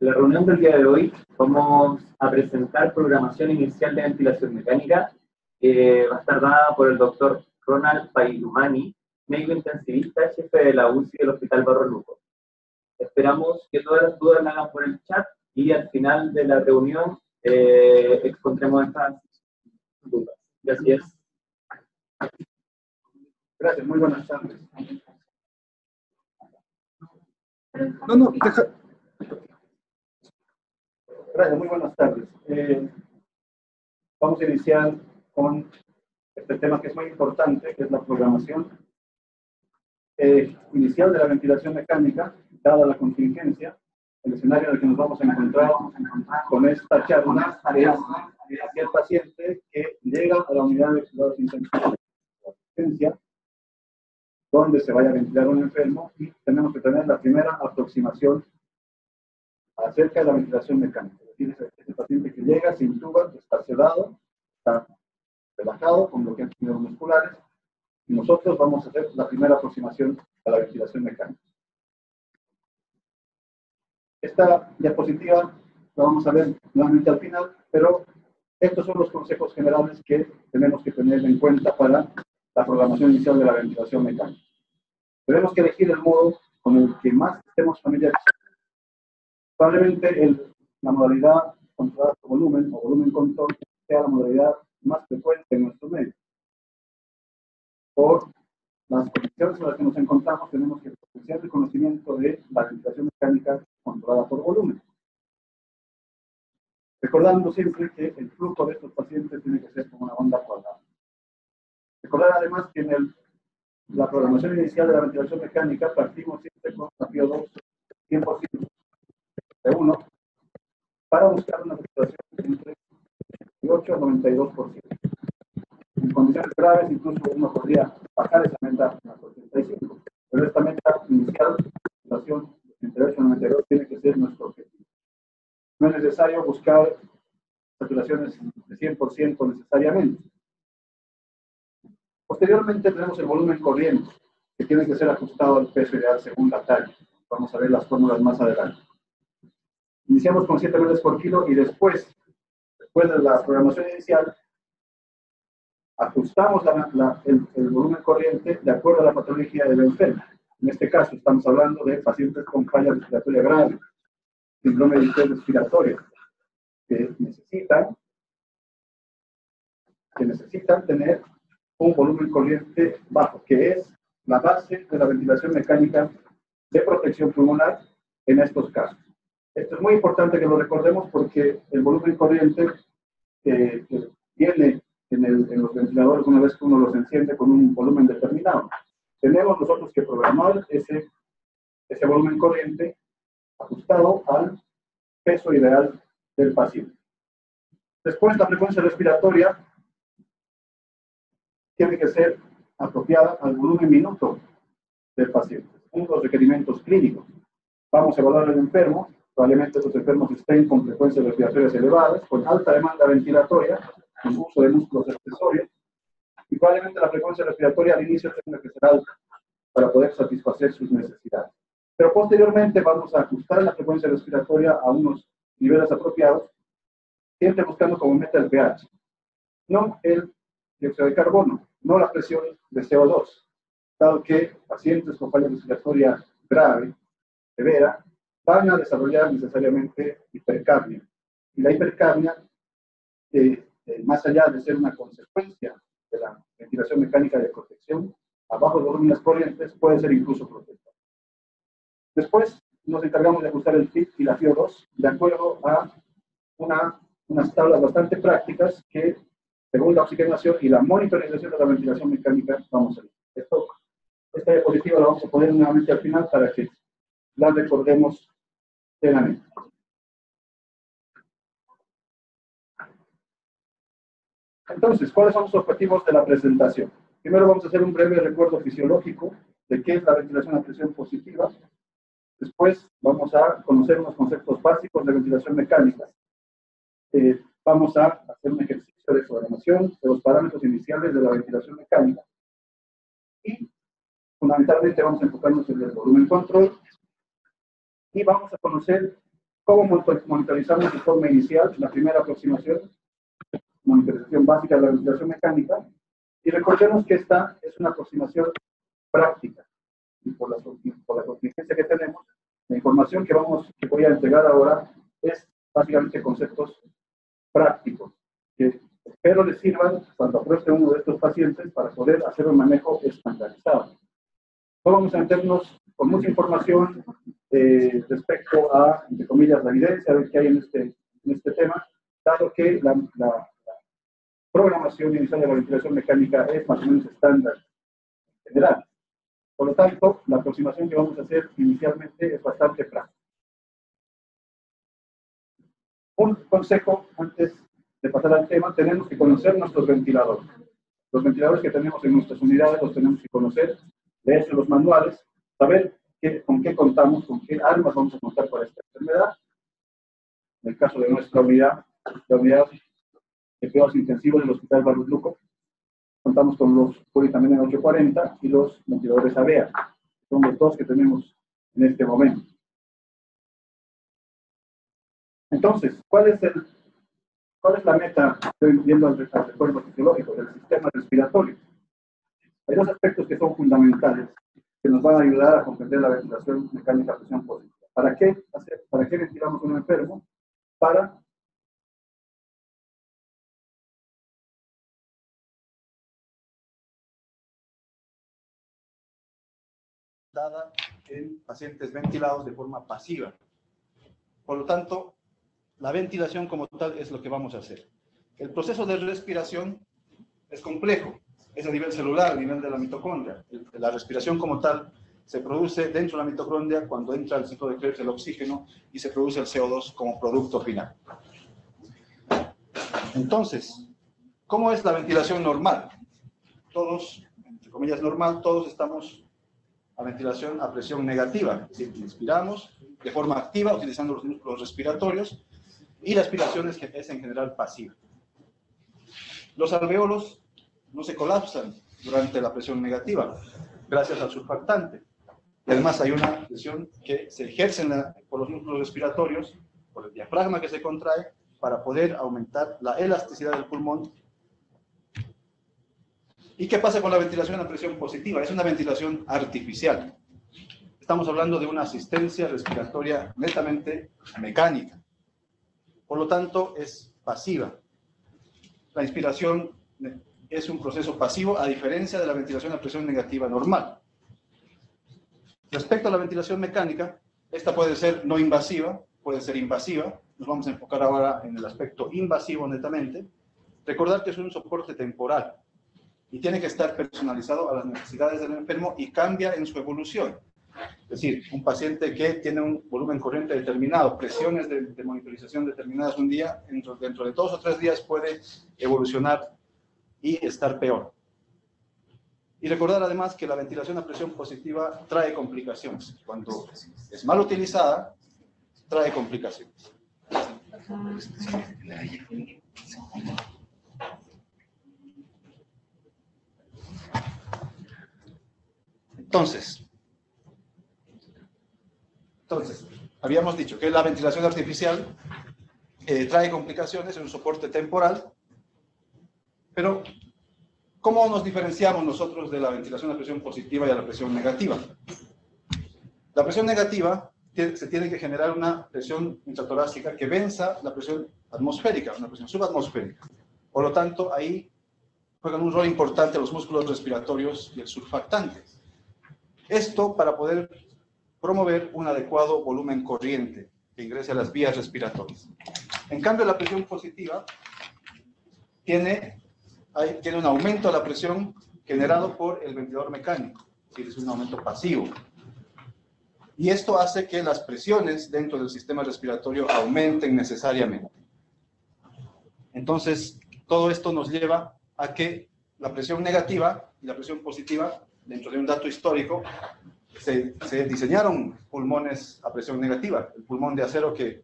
La reunión del día de hoy vamos a presentar programación inicial de ventilación mecánica, que va a estar dada por el doctor Ronald Pailumani, médico intensivista, jefe de la UCI del Hospital Barro Luco. Esperamos que todas las dudas las hagan por el chat y al final de la reunión eh, expondremos estas dudas. Gracias. Gracias, muy buenas tardes. No, no, deja. Gracias, muy buenas tardes. Eh, vamos a iniciar con este tema que es muy importante, que es la programación eh, inicial de la ventilación mecánica, dada la contingencia. El escenario en el que nos vamos a encontrar con esta charla es aquel paciente que llega a la unidad de cuidados intensivos de donde se vaya a ventilar un enfermo y tenemos que tener la primera aproximación acerca de la ventilación mecánica. Es decir, ese, paciente que llega, se intuba, está sedado, está relajado, con bloqueos musculares, y nosotros vamos a hacer la primera aproximación a la ventilación mecánica. Esta diapositiva la vamos a ver nuevamente al final, pero estos son los consejos generales que tenemos que tener en cuenta para la programación inicial de la ventilación mecánica. Tenemos que elegir el modo con el que más estemos familiarizados. Probablemente la modalidad controlada por volumen o volumen control sea la modalidad más frecuente en nuestro medio. Por las condiciones en las que nos encontramos, tenemos que potenciar el conocimiento de la ventilación mecánica controlada por volumen. Recordando siempre que el flujo de estos pacientes tiene que ser como una onda cuadrada. Recordar además que en la programación inicial de la ventilación mecánica partimos siempre con la PO2 100% de 1 para buscar una saturación entre 8 y 92%. En condiciones graves incluso uno podría bajar esa meta a 85, pero esta meta inicial, saturación entre 8 y 92, tiene que ser nuestro objetivo. No es necesario buscar saturaciones de 100% necesariamente. Posteriormente tenemos el volumen corriente, que tiene que ser ajustado al peso ideal según la talla. Vamos a ver las fórmulas más adelante. Iniciamos con 7 metros por kilo y después, después de la programación inicial, ajustamos el, volumen corriente de acuerdo a la patología del enfermo. En este caso estamos hablando de pacientes con falla respiratoria grave, síndrome de que necesitan, que necesitan tener un volumen corriente bajo, que es la base de la ventilación mecánica de protección pulmonar en estos casos. Esto es muy importante que lo recordemos porque el volumen corriente que viene en, en, los ventiladores una vez que uno los enciende con un volumen determinado. Tenemos nosotros que programar ese, ese volumen corriente ajustado al peso ideal del paciente. Después, la frecuencia respiratoria tiene que ser apropiada al volumen minuto del paciente, según los requerimientos clínicos. Vamos a evaluar al enfermo, probablemente estos enfermos estén con frecuencias respiratorias elevadas, con alta demanda ventilatoria, con uso de músculos accesorios, y probablemente la frecuencia respiratoria al inicio tenga que ser alta para poder satisfacer sus necesidades. Pero posteriormente vamos a ajustar la frecuencia respiratoria a unos niveles apropiados, siempre buscando como meta el pH, no el dióxido de carbono, no la presión de CO2, dado que pacientes con falla respiratoria grave, severa, van a desarrollar necesariamente hipercapnia. Y la hipercapnia, eh, eh, más allá de ser una consecuencia de la ventilación mecánica de protección, abajo de volúmenes corrientes puede ser incluso protector. Después nos encargamos de ajustar el FIT y la FIO2 de acuerdo a una, unas tablas bastante prácticas que según la oxigenación y la monitorización de la ventilación mecánica, vamos a ver. Esto, esta diapositiva la vamos a poner nuevamente al final para que la recordemos plenamente. Entonces, ¿cuáles son los objetivos de la presentación? Primero vamos a hacer un breve recuerdo fisiológico de qué es la ventilación a presión positiva. Después vamos a conocer unos conceptos básicos de ventilación mecánica. Eh, vamos a hacer un ejercicio de programación de los parámetros iniciales de la ventilación mecánica. Y fundamentalmente vamos a enfocarnos en el volumen control y vamos a conocer ¿Cómo monitorizamos de forma inicial? La primera aproximación, monitorización básica de la ventilación mecánica. Y recordemos que esta es una aproximación práctica. Y por la, por la contingencia que tenemos, la información que, vamos, que voy a entregar ahora es básicamente conceptos prácticos que espero les sirvan cuando apruebe uno de estos pacientes para poder hacer un manejo estandarizado. No vamos a meternos con mucha información eh, respecto a, entre comillas, la evidencia de que hay en este, en este tema, dado que la, la, programación inicial de la ventilación mecánica es más o menos estándar en general. Por lo tanto, la aproximación que vamos a hacer inicialmente es bastante práctica. Un consejo antes de pasar al tema, tenemos que conocer nuestros ventiladores. Los ventiladores que tenemos en nuestras unidades los tenemos que conocer, leerse los manuales, saber qué, con qué contamos, con qué armas vamos a contar para esta enfermedad. En el caso de nuestra unidad, la unidad de cuidados intensivos del Hospital Barros Luco, contamos con los en 840 y los ventiladores AVEA. Son los dos que tenemos en este momento. Entonces, ¿cuál es el ¿Cuál es la meta, viendo al, recuerdo fisiológico del sistema respiratorio? Hay dos aspectos que son fundamentales, que nos van a ayudar a comprender la ventilación mecánica de presión positiva. ¿Para qué, hacer, ¿Para qué ventilamos a un enfermo? Para dada en pacientes ventilados de forma pasiva. Por lo tanto, la ventilación como tal es lo que vamos a hacer. El proceso de respiración es complejo, es a nivel celular, a nivel de la mitocondria. La respiración como tal se produce dentro de la mitocondria cuando entra el ciclo de Krebs el oxígeno y se produce el CO2 como producto final. Entonces, ¿cómo es la ventilación normal? Todos, entre comillas normal, todos estamos a ventilación a presión negativa, es decir, inspiramos de forma activa utilizando los músculos respiratorios y la aspiración es en general pasiva. Los alveolos no se colapsan durante la presión negativa, gracias al surfactante. Y además hay una presión que se ejerce por los músculos respiratorios, por el diafragma que se contrae, para poder aumentar la elasticidad del pulmón. ¿Y qué pasa con la ventilación a presión positiva? Es una ventilación artificial. Estamos hablando de una asistencia respiratoria netamente mecánica. Por lo tanto, es pasiva. La inspiración es un proceso pasivo a diferencia de la ventilación a presión negativa normal. Respecto a la ventilación mecánica, esta puede ser no invasiva, puede ser invasiva. Nos vamos a enfocar ahora en el aspecto invasivo netamente. Recordar que es un soporte temporal y tiene que estar personalizado a las necesidades del enfermo y cambia en su evolución. Es decir, un paciente que tiene un volumen corriente determinado, presiones de, monitorización determinadas un día, dentro, de dos o tres días puede evolucionar y estar peor. Y recordar además que la ventilación a presión positiva trae complicaciones. Cuando es mal utilizada, trae complicaciones. Entonces, entonces, habíamos dicho que la ventilación artificial eh, trae complicaciones en un soporte temporal, pero ¿cómo nos diferenciamos nosotros de la ventilación a presión positiva y a la presión negativa? La presión negativa se tiene que generar una presión intratorácica que venza la presión atmosférica, una presión subatmosférica. Por lo tanto, ahí juegan un rol importante los músculos respiratorios y el surfactante. Esto para poder promover un adecuado volumen corriente que ingrese a las vías respiratorias. En cambio, la presión positiva tiene, tiene un aumento de la presión generado por el ventilador mecánico, decir, es un aumento pasivo. Y esto hace que las presiones dentro del sistema respiratorio aumenten necesariamente. Entonces, todo esto nos lleva a que la presión negativa y la presión positiva, dentro de un dato histórico, se, diseñaron pulmones a presión negativa. El pulmón de acero que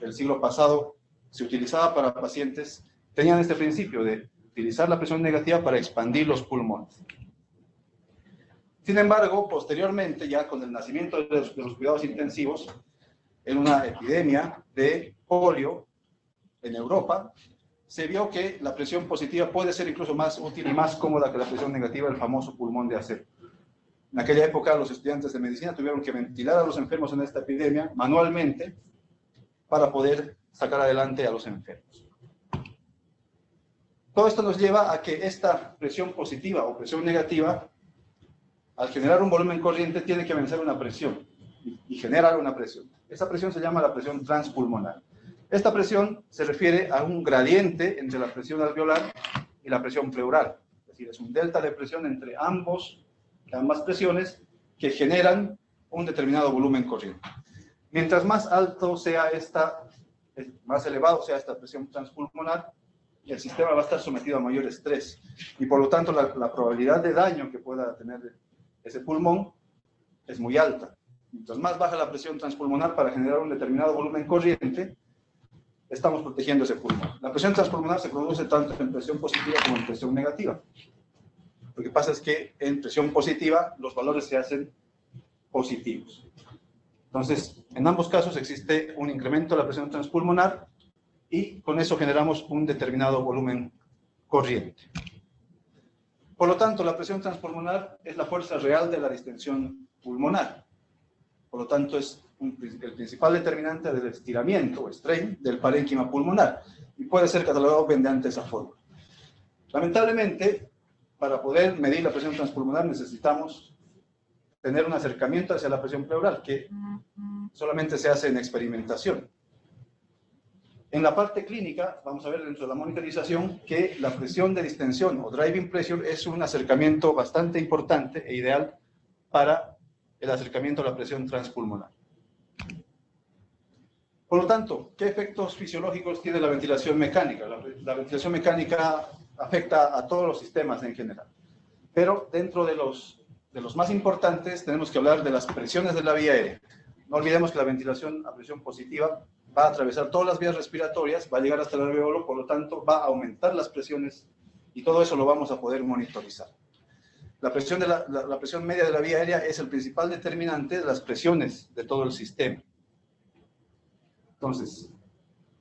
el siglo pasado se utilizaba para pacientes tenían este principio de utilizar la presión negativa para expandir los pulmones. Sin embargo, posteriormente, ya con el nacimiento de los, cuidados intensivos, en una epidemia de polio en Europa, se vio que la presión positiva puede ser incluso más útil y más cómoda que la presión negativa, el famoso pulmón de acero. En aquella época los estudiantes de medicina tuvieron que ventilar a los enfermos en esta epidemia manualmente para poder sacar adelante a los enfermos. Todo esto nos lleva a que esta presión positiva o presión negativa, al generar un volumen corriente, tiene que vencer una presión y generar una presión. Esa presión se llama la presión transpulmonar. Esta presión se refiere a un gradiente entre la presión alveolar y la presión pleural. Es decir, es un delta de presión entre ambos, ambas presiones que generan un determinado volumen corriente. Mientras más alto sea esta, más elevado sea esta presión transpulmonar, el sistema va a estar sometido a mayor estrés y por lo tanto la, probabilidad de daño que pueda tener ese pulmón es muy alta. Mientras más baja la presión transpulmonar para generar un determinado volumen corriente, estamos protegiendo ese pulmón. La presión transpulmonar se produce tanto en presión positiva como en presión negativa. Lo que pasa es que en presión positiva los valores se hacen positivos. Entonces, en ambos casos existe un incremento de la presión transpulmonar y con eso generamos un determinado volumen corriente. Por lo tanto, la presión transpulmonar es la fuerza real de la distensión pulmonar. Por lo tanto, es el principal determinante del estiramiento o strain del parénquima pulmonar y puede ser catalogado mediante esa forma. Lamentablemente, para poder medir la presión transpulmonar necesitamos tener un acercamiento hacia la presión pleural, que solamente se hace en experimentación. En la parte clínica, vamos a ver dentro de la monitorización que la presión de distensión o driving pressure es un acercamiento bastante importante e ideal para el acercamiento a la presión transpulmonar. Por lo tanto, ¿qué efectos fisiológicos tiene la ventilación mecánica? La, ventilación mecánica afecta a todos los sistemas en general. Pero dentro de los, de los más importantes tenemos que hablar de las presiones de la vía aérea. No olvidemos que la ventilación a presión positiva va a atravesar todas las vías respiratorias, va a llegar hasta el alveolo, por lo tanto va a aumentar las presiones y todo eso lo vamos a poder monitorizar. La presión, de la, la presión media de la vía aérea es el principal determinante de las presiones de todo el sistema. Entonces,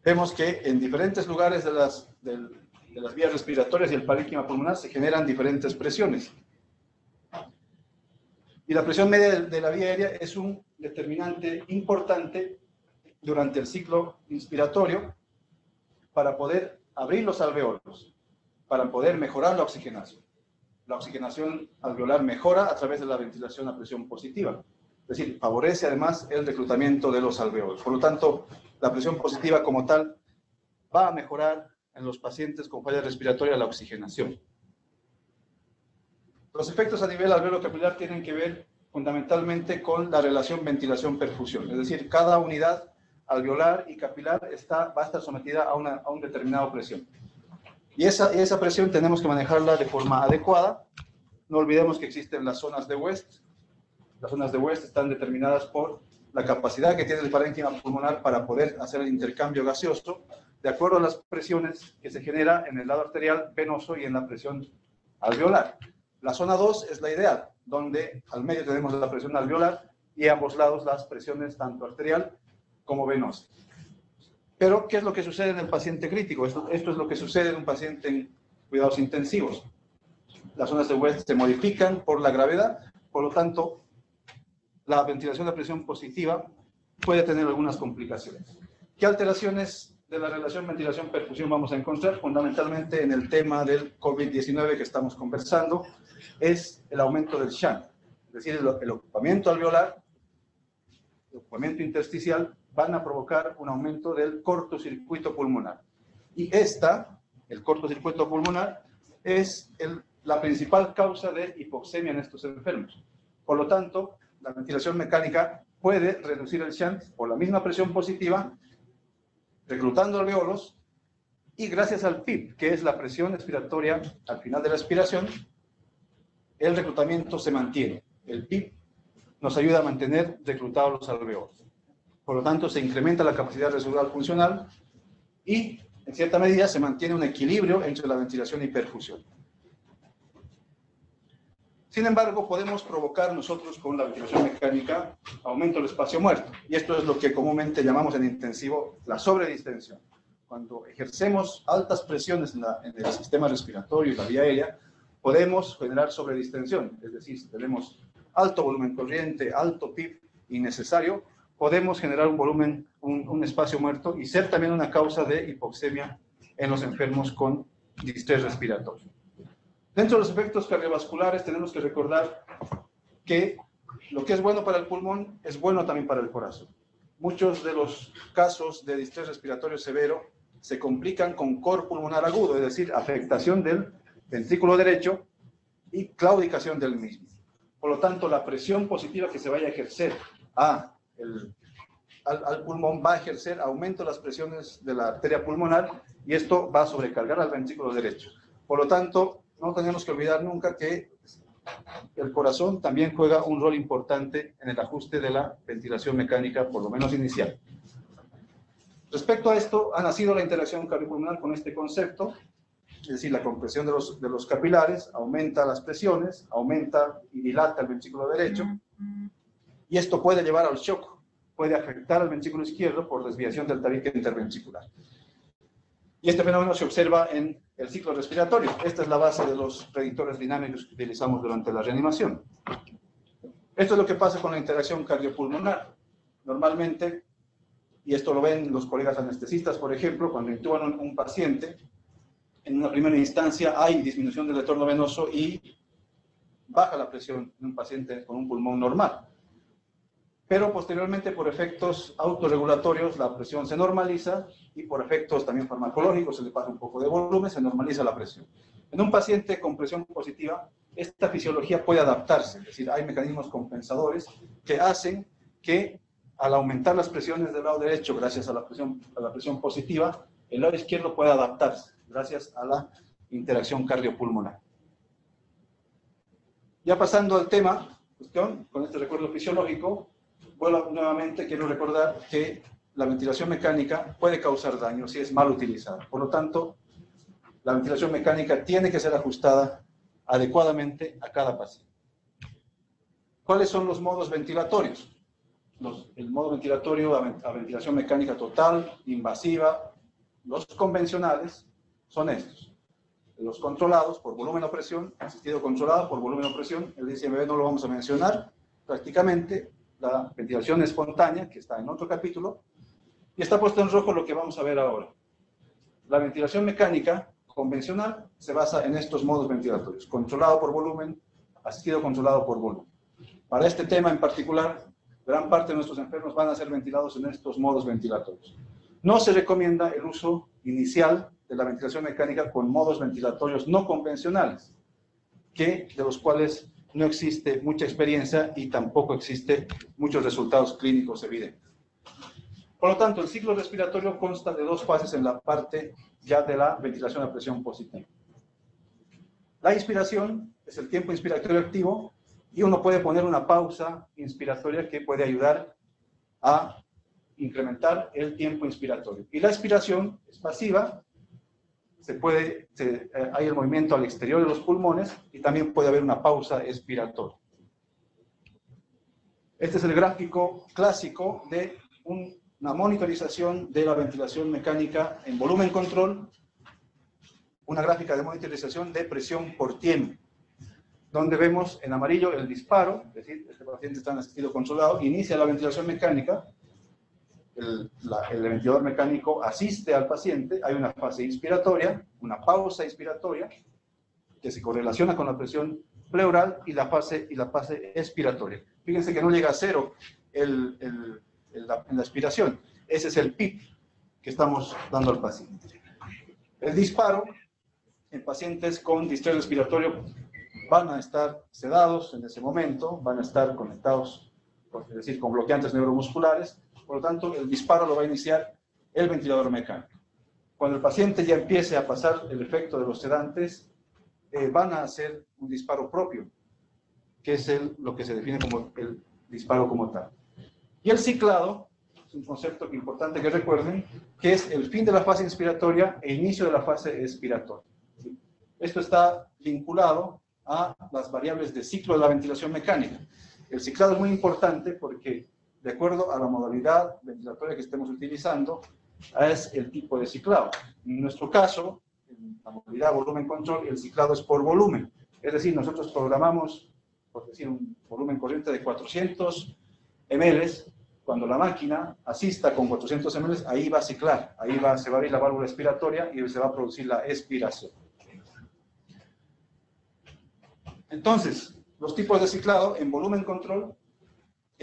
vemos que en diferentes lugares de las, de, las vías respiratorias y el parénquima pulmonar se generan diferentes presiones. Y la presión media de, la vía aérea es un determinante importante durante el ciclo inspiratorio para poder abrir los alveolos, para poder mejorar la oxigenación. La oxigenación alveolar mejora a través de la ventilación a presión positiva. Es decir, favorece además el reclutamiento de los alveolos. Por lo tanto, la presión positiva como tal va a mejorar en los pacientes con falla respiratoria la oxigenación. Los efectos a nivel alveolo capilar tienen que ver fundamentalmente con la relación ventilación-perfusión. Es decir, cada unidad alveolar y capilar está, va a estar sometida a una, a una determinada presión. Y esa, esa presión tenemos que manejarla de forma adecuada. No olvidemos que existen las zonas de West, las zonas de West están determinadas por la capacidad que tiene el parénquima pulmonar para poder hacer el intercambio gaseoso de acuerdo a las presiones que se genera en el lado arterial, venoso y en la presión alveolar. La zona 2 es la ideal, donde al medio tenemos la presión alveolar y a ambos lados las presiones tanto arterial como venosa. Pero, ¿qué es lo que sucede en el paciente crítico? Esto, es lo que sucede en un paciente en cuidados intensivos. Las zonas de West se modifican por la gravedad, por lo tanto, la ventilación de presión positiva puede tener algunas complicaciones. ¿Qué alteraciones de la relación ventilación-perfusión vamos a encontrar? Fundamentalmente en el tema del COVID-19 que estamos conversando, es el aumento del shunt, es decir, el, el ocupamiento alveolar, el ocupamiento intersticial, van a provocar un aumento del cortocircuito pulmonar. Y esta, el cortocircuito pulmonar, es el, la principal causa de hipoxemia en estos enfermos. Por lo tanto, la ventilación mecánica puede reducir el shunt por la misma presión positiva, reclutando alveolos, y gracias al PIP, que es la presión expiratoria al final de la expiración, el reclutamiento se mantiene. El PIP nos ayuda a mantener reclutados los alveolos. Por lo tanto, se incrementa la capacidad residual funcional y, en cierta medida, se mantiene un equilibrio entre la ventilación y perfusión. Sin embargo, podemos provocar nosotros con la ventilación mecánica aumento del espacio muerto. Y esto es lo que comúnmente llamamos en intensivo la sobredistensión. Cuando ejercemos altas presiones en, el sistema respiratorio y la vía aérea, podemos generar sobredistensión. Es decir, si tenemos alto volumen corriente, alto PIB innecesario, podemos generar un volumen, un, un espacio muerto y ser también una causa de hipoxemia en los enfermos con distrés respiratorio. Dentro de los efectos cardiovasculares tenemos que recordar que lo que es bueno para el pulmón es bueno también para el corazón. Muchos de los casos de distrés respiratorio severo se complican con cor pulmonar agudo, es decir, afectación del ventrículo derecho y claudicación del mismo. Por lo tanto, la presión positiva que se vaya a ejercer a el, al, pulmón va a ejercer aumento de las presiones de la arteria pulmonar y esto va a sobrecargar al ventrículo derecho. Por lo tanto, no tenemos que olvidar nunca que el corazón también juega un rol importante en el ajuste de la ventilación mecánica, por lo menos inicial. Respecto a esto, ha nacido la interacción cardiopulmonar con este concepto, es decir, la compresión de los capilares aumenta las presiones, aumenta y dilata el ventrículo derecho, y esto puede llevar al shock, puede afectar al ventrículo izquierdo por desviación del tabique interventricular. Y este fenómeno se observa en el ciclo respiratorio. Esta es la base de los predictores dinámicos que utilizamos durante la reanimación. Esto es lo que pasa con la interacción cardiopulmonar. Normalmente, y esto lo ven los colegas anestesistas, por ejemplo, cuando intuban un paciente, en una primera instancia hay disminución del retorno venoso y baja la presión en un paciente con un pulmón normal pero posteriormente por efectos autorregulatorios la presión se normaliza y por efectos también farmacológicos se le pasa un poco de volumen, se normaliza la presión. En un paciente con presión positiva, esta fisiología puede adaptarse, es decir, hay mecanismos compensadores que hacen que al aumentar las presiones del lado derecho gracias a la presión, a la presión positiva, el lado izquierdo puede adaptarse gracias a la interacción cardiopulmonar. Ya pasando al tema, cuestión, con este recuerdo fisiológico, Vuelvo nuevamente, quiero recordar que la ventilación mecánica puede causar daño si es mal utilizada. Por lo tanto, la ventilación mecánica tiene que ser ajustada adecuadamente a cada paciente. ¿Cuáles son los modos ventilatorios? Los, el modo ventilatorio a, ventilación mecánica total, invasiva, los convencionales son estos. Los controlados por volumen o presión, asistido controlado por volumen o presión, el DCMB no lo vamos a mencionar prácticamente, la ventilación espontánea, que está en otro capítulo, y está puesto en rojo lo que vamos a ver ahora. La ventilación mecánica convencional se basa en estos modos ventilatorios, controlado por volumen, asistido controlado por volumen. Para este tema en particular, gran parte de nuestros enfermos van a ser ventilados en estos modos ventilatorios. No se recomienda el uso inicial de la ventilación mecánica con modos ventilatorios no convencionales, que, de los cuales no existe mucha experiencia y tampoco existe muchos resultados clínicos evidentes. Por lo tanto, el ciclo respiratorio consta de dos fases en la parte ya de la ventilación a presión positiva. La inspiración es el tiempo inspiratorio activo y uno puede poner una pausa inspiratoria que puede ayudar a incrementar el tiempo inspiratorio. Y la expiración es pasiva se puede, eh, hay el movimiento al exterior de los pulmones y también puede haber una pausa expiratoria. Este es el gráfico clásico de una monitorización de la ventilación mecánica en volumen control, una gráfica de monitorización de presión por tiempo, donde vemos en amarillo el disparo, es decir, este paciente está en asistido controlado, inicia la ventilación mecánica, el, ventilador mecánico asiste al paciente, hay una fase inspiratoria, una pausa inspiratoria, que se correlaciona con la presión pleural y la fase, y la fase expiratoria. Fíjense que no llega a cero el, la, en la expiración. Ese es el PIP que estamos dando al paciente. El disparo en pacientes con distrés respiratorio van a estar sedados en ese momento, van a estar conectados, es decir, con bloqueantes neuromusculares, por lo tanto, el disparo lo va a iniciar el ventilador mecánico. Cuando el paciente ya empiece a pasar el efecto de los sedantes, eh, van a hacer un disparo propio, que es el, lo que se define como el disparo como tal. Y el ciclado, es un concepto importante que recuerden, que es el fin de la fase inspiratoria e inicio de la fase expiratoria. Esto está vinculado a las variables de ciclo de la ventilación mecánica. El ciclado es muy importante porque, de acuerdo a la modalidad ventilatoria que estemos utilizando, es el tipo de ciclado. En nuestro caso, en la modalidad volumen control, el ciclado es por volumen. Es decir, nosotros programamos, por decir, un volumen corriente de 400 ml, cuando la máquina asista con 400 ml, ahí va a ciclar, ahí va, se va a abrir la válvula expiratoria y se va a producir la expiración. Entonces, los tipos de ciclado en volumen control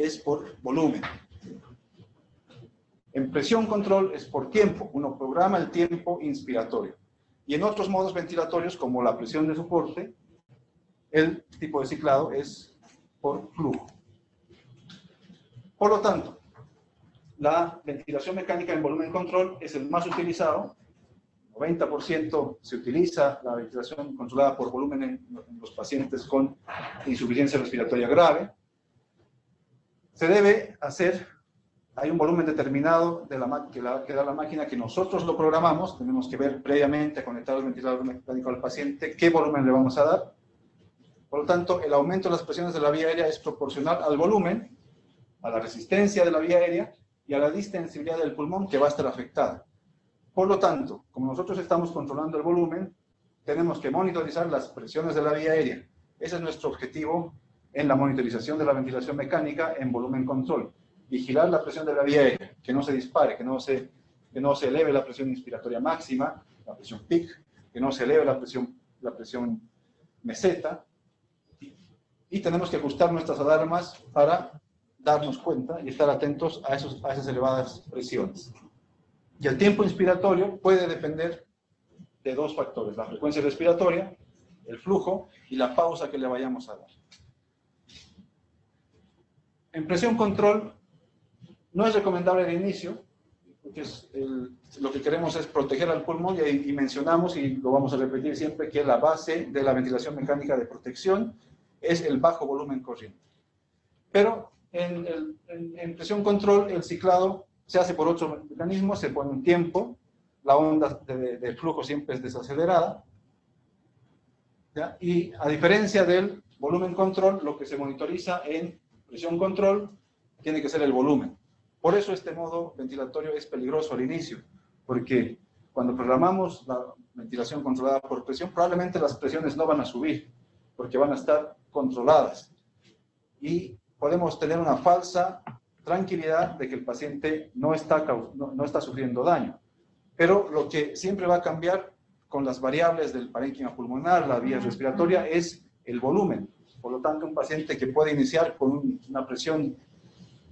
es por volumen. En presión control es por tiempo, uno programa el tiempo inspiratorio. Y en otros modos ventilatorios, como la presión de soporte, el tipo de ciclado es por flujo. Por lo tanto, la ventilación mecánica en volumen control es el más utilizado. 90% se utiliza la ventilación controlada por volumen en los pacientes con insuficiencia respiratoria grave. Se debe hacer hay un volumen determinado de la, que, da la máquina que nosotros lo programamos, tenemos que ver previamente conectado al ventilador mecánico al paciente qué volumen le vamos a dar. Por lo tanto, el aumento de las presiones de la vía aérea es proporcional al volumen, a la resistencia de la vía aérea y a la distensibilidad del pulmón que va a estar afectada. Por lo tanto, como nosotros estamos controlando el volumen, tenemos que monitorizar las presiones de la vía aérea. Ese es nuestro objetivo en la monitorización de la ventilación mecánica en volumen control vigilar la presión de la vía aérea, que no se dispare, que no se, que no se eleve la presión inspiratoria máxima, la presión peak, que no se eleve la presión, la presión meseta, y, tenemos que ajustar nuestras alarmas para darnos cuenta y estar atentos a, esos, a esas elevadas presiones. Y el tiempo inspiratorio puede depender de dos factores, la frecuencia respiratoria, el flujo y la pausa que le vayamos a dar. En presión control no es recomendable de inicio, porque lo que queremos es proteger al pulmón y, mencionamos, y lo vamos a repetir siempre, que la base de la ventilación mecánica de protección es el bajo volumen corriente. Pero en, presión control el ciclado se hace por otro mecanismo, se pone un tiempo, la onda de, flujo siempre es desacelerada, y a diferencia del volumen control, lo que se monitoriza en presión control tiene que ser el volumen. Por eso este modo ventilatorio es peligroso al inicio, porque cuando programamos la ventilación controlada por presión, probablemente las presiones no van a subir, porque van a estar controladas. Y podemos tener una falsa tranquilidad de que el paciente no está, no, está sufriendo daño. Pero lo que siempre va a cambiar con las variables del parénquima pulmonar, la vía respiratoria, es el volumen. Por lo tanto, un paciente que puede iniciar con una presión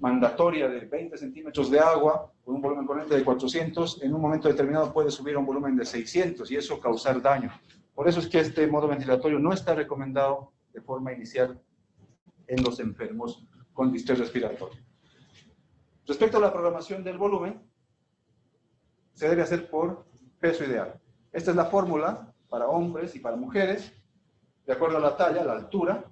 mandatoria de 20 centímetros de agua con un volumen corriente de 400, en un momento determinado puede subir a un volumen de 600 y eso causar daño. Por eso es que este modo ventilatorio no está recomendado de forma inicial en los enfermos con distrés respiratorio. Respecto a la programación del volumen, se debe hacer por peso ideal. Esta es la fórmula para hombres y para mujeres, de acuerdo a la talla, la altura.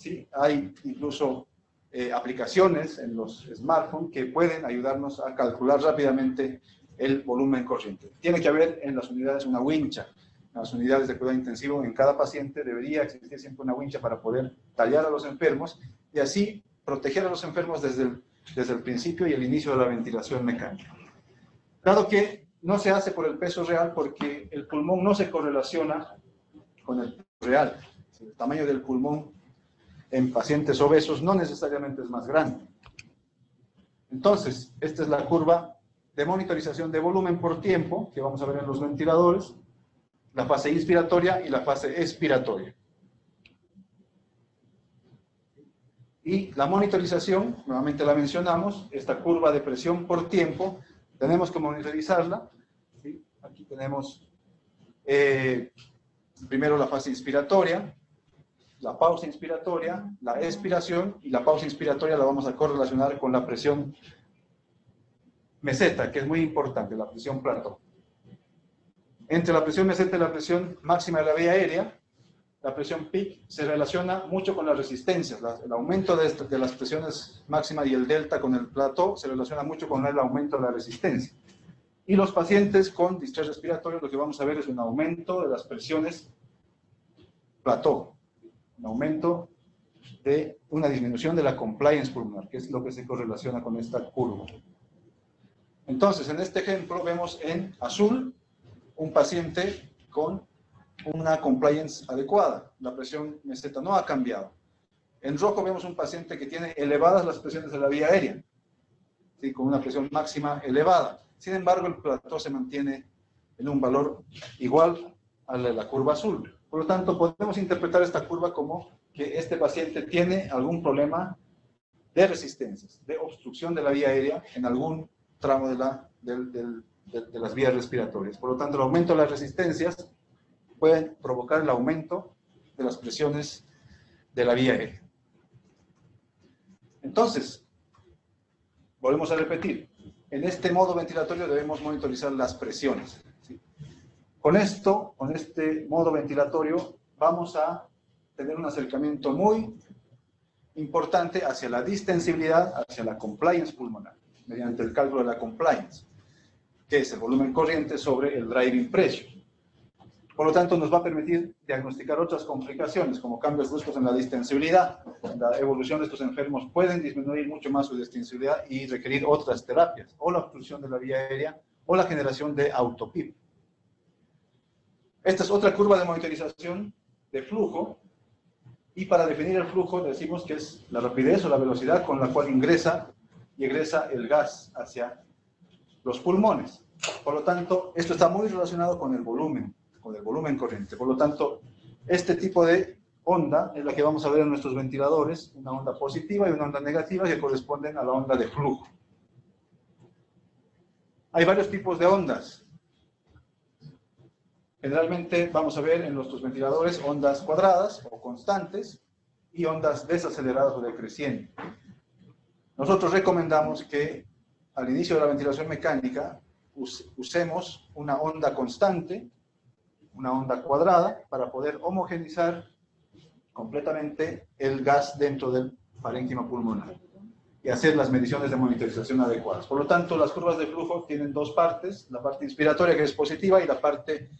¿Sí? Hay incluso eh, aplicaciones en los smartphones que pueden ayudarnos a calcular rápidamente el volumen corriente. Tiene que haber en las unidades una wincha. En las unidades de cuidado intensivo, en cada paciente debería existir siempre una wincha para poder tallar a los enfermos y así proteger a los enfermos desde el, desde el principio y el inicio de la ventilación mecánica. Dado que no se hace por el peso real porque el pulmón no se correlaciona con el real. El tamaño del pulmón en pacientes obesos no necesariamente es más grande. Entonces, esta es la curva de monitorización de volumen por tiempo que vamos a ver en los ventiladores, la fase inspiratoria y la fase expiratoria. Y la monitorización, nuevamente la mencionamos, esta curva de presión por tiempo, tenemos que monitorizarla. Aquí tenemos eh, primero la fase inspiratoria, la pausa inspiratoria, la expiración, y la pausa inspiratoria la vamos a correlacionar con la presión meseta, que es muy importante, la presión plató. Entre la presión meseta y la presión máxima de la vía aérea, la presión peak se relaciona mucho con las resistencias. el aumento de, de, las presiones máximas y el delta con el plató se relaciona mucho con el aumento de la resistencia. Y los pacientes con distrés respiratorio, lo que vamos a ver es un aumento de las presiones plató, un aumento de una disminución de la compliance pulmonar, que es lo que se correlaciona con esta curva. Entonces, en este ejemplo vemos en azul un paciente con una compliance adecuada. La presión meseta no ha cambiado. En rojo vemos un paciente que tiene elevadas las presiones de la vía aérea, ¿sí? con una presión máxima elevada. Sin embargo, el plató se mantiene en un valor igual a la curva azul. Por lo tanto, podemos interpretar esta curva como que este paciente tiene algún problema de resistencias, de obstrucción de la vía aérea en algún tramo de, la, de, las vías respiratorias. Por lo tanto, el aumento de las resistencias puede provocar el aumento de las presiones de la vía aérea. Entonces, volvemos a repetir, en este modo ventilatorio debemos monitorizar las presiones. Con esto, con este modo ventilatorio, vamos a tener un acercamiento muy importante hacia la distensibilidad, hacia la compliance pulmonar, mediante el cálculo de la compliance, que es el volumen corriente sobre el driving pressure. Por lo tanto, nos va a permitir diagnosticar otras complicaciones, como cambios bruscos en la distensibilidad. La evolución de estos enfermos pueden disminuir mucho más su distensibilidad y requerir otras terapias, o la obstrucción de la vía aérea, o la generación de autopip. Esta es otra curva de monitorización de flujo, y para definir el flujo decimos que es la rapidez o la velocidad con la cual ingresa y egresa el gas hacia los pulmones. Por lo tanto, esto está muy relacionado con el volumen, con el volumen corriente. Por lo tanto, este tipo de onda es la que vamos a ver en nuestros ventiladores, una onda positiva y una onda negativa que corresponden a la onda de flujo. Hay varios tipos de ondas. Generalmente vamos a ver en nuestros ventiladores ondas cuadradas o constantes y ondas desaceleradas o decrecientes. Nosotros recomendamos que al inicio de la ventilación mecánica usemos una onda constante, una onda cuadrada, para poder homogenizar completamente el gas dentro del parénquima pulmonar y hacer las mediciones de monitorización adecuadas. Por lo tanto, las curvas de flujo tienen dos partes, la parte inspiratoria que es positiva y la parte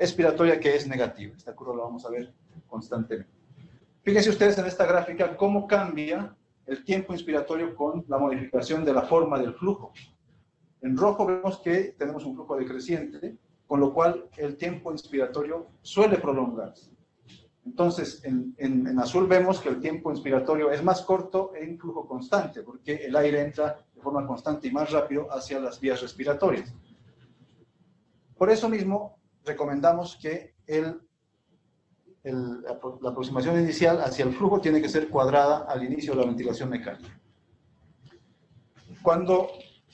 expiratoria que es negativa. Esta curva la vamos a ver constantemente. Fíjense ustedes en esta gráfica cómo cambia el tiempo inspiratorio con la modificación de la forma del flujo. En rojo vemos que tenemos un flujo decreciente, con lo cual el tiempo inspiratorio suele prolongarse. Entonces, en, en, azul vemos que el tiempo inspiratorio es más corto en flujo constante, porque el aire entra de forma constante y más rápido hacia las vías respiratorias. Por eso mismo, recomendamos que el, la aproximación inicial hacia el flujo tiene que ser cuadrada al inicio de la ventilación mecánica. Cuando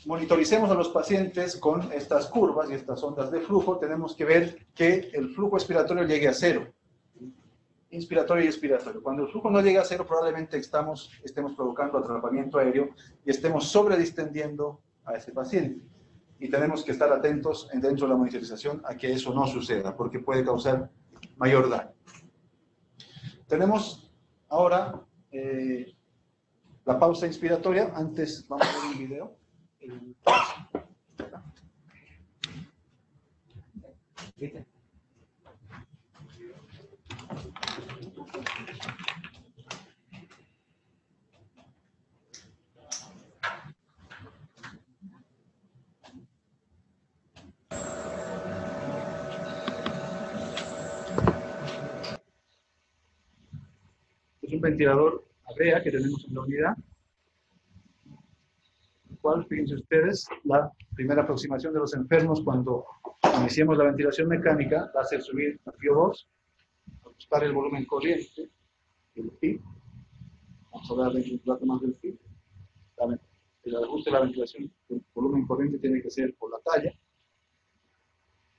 monitoricemos a los pacientes con estas curvas y estas ondas de flujo, tenemos que ver que el flujo expiratorio llegue a cero. Inspiratorio y expiratorio. Cuando el flujo no llegue a cero, probablemente estamos, estemos provocando atrapamiento aéreo y estemos sobredistendiendo a ese paciente y tenemos que estar atentos dentro de la monitorización a que eso no suceda, porque puede causar mayor daño. Tenemos ahora eh, la pausa inspiratoria. Antes vamos a ver un video. es un ventilador ABEA que tenemos en la unidad, el cual, fíjense ustedes, la primera aproximación de los enfermos cuando iniciemos la ventilación mecánica va a ser subir a FIO2, ajustar el volumen corriente, el PIB, vamos a hablar de un rato más del PIB, el ajuste de la ventilación del volumen corriente tiene que ser por la talla,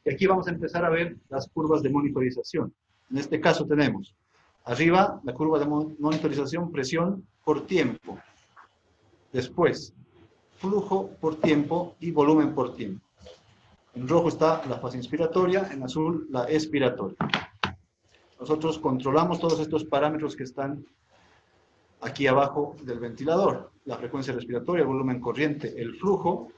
y aquí vamos a empezar a ver las curvas de monitorización. En este caso tenemos Arriba, la curva de monitorización, presión por tiempo. Después, flujo por tiempo y volumen por tiempo. En rojo está la fase inspiratoria, en azul la expiratoria. Nosotros controlamos todos estos parámetros que están aquí abajo del ventilador. La frecuencia respiratoria, el volumen corriente, el flujo,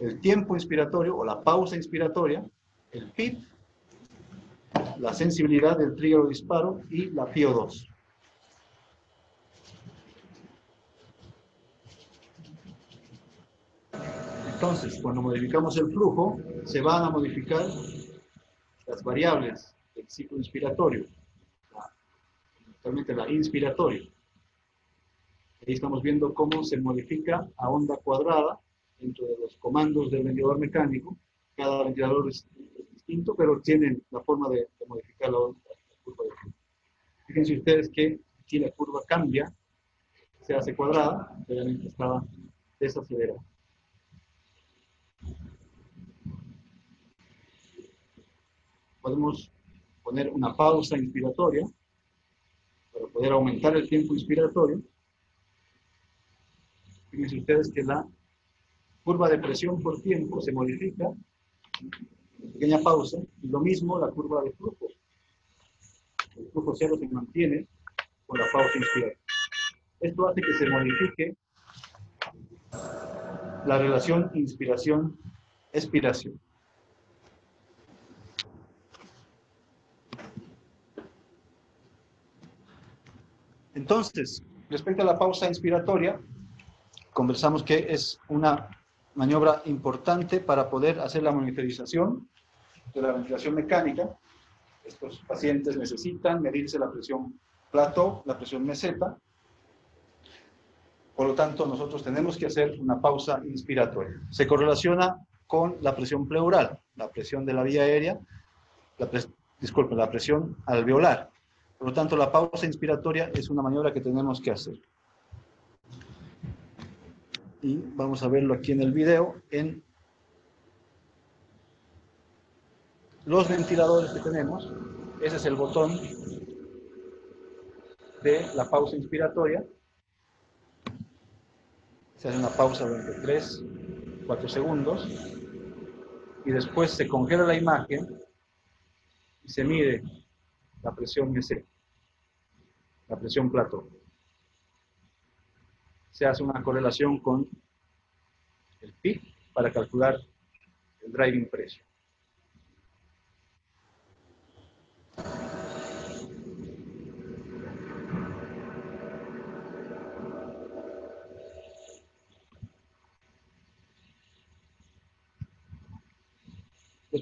el tiempo inspiratorio o la pausa inspiratoria, el PIB la sensibilidad del trígono disparo y la FIO2. Entonces, cuando modificamos el flujo, se van a modificar las variables del ciclo inspiratorio, actualmente la inspiratoria. Ahí estamos viendo cómo se modifica a onda cuadrada dentro de los comandos del ventilador mecánico. Cada ventilador distinto, pero tienen la forma de, modificar la, curva de. Fíjense ustedes que aquí la curva cambia, se hace cuadrada, obviamente estaba desacelerada. podemos poner una pausa inspiratoria para poder aumentar el tiempo inspiratorio. Fíjense ustedes que la curva de presión por tiempo se modifica, pequeña pausa, y lo mismo la curva de flujo. El flujo cero se mantiene con la pausa inspiratoria. Esto hace que se modifique la relación inspiración-expiración. Entonces, respecto a la pausa inspiratoria, conversamos que es una maniobra importante para poder hacer la monitorización de la ventilación mecánica. Estos pacientes necesitan medirse la presión plato, la presión meseta. Por lo tanto, nosotros tenemos que hacer una pausa inspiratoria. Se correlaciona con la presión pleural, la presión de la vía aérea, la disculpen, la presión alveolar. Por lo tanto, la pausa inspiratoria es una maniobra que tenemos que hacer. Y vamos a verlo aquí en el video, en los ventiladores que tenemos. Ese es el botón de la pausa inspiratoria. Se hace una pausa durante 3, 4 segundos. Y después se congela la imagen y se mide la presión S, la presión plato. Se hace una correlación con el PIC para calcular el driving pressure.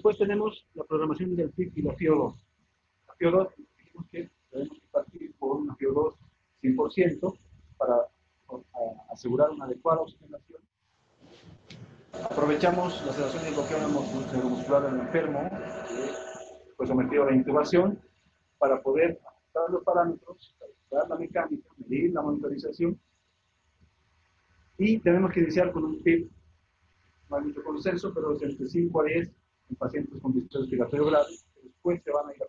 Después tenemos la programación del PIC y la FIO2. FIO2, dijimos que tenemos que partir por una FIO2 100% para asegurar una adecuada oxigenación. Aprovechamos la sedación y bloqueo neuromuscular del enfermo, que fue sometido a la intubación, para poder ajustar los parámetros, calcular la mecánica, medir la monitorización. Y tenemos que iniciar con un PIB, no hay mucho consenso, pero es entre 5 a 10 en pacientes con distrés respiratorio grave, que después se van a ir a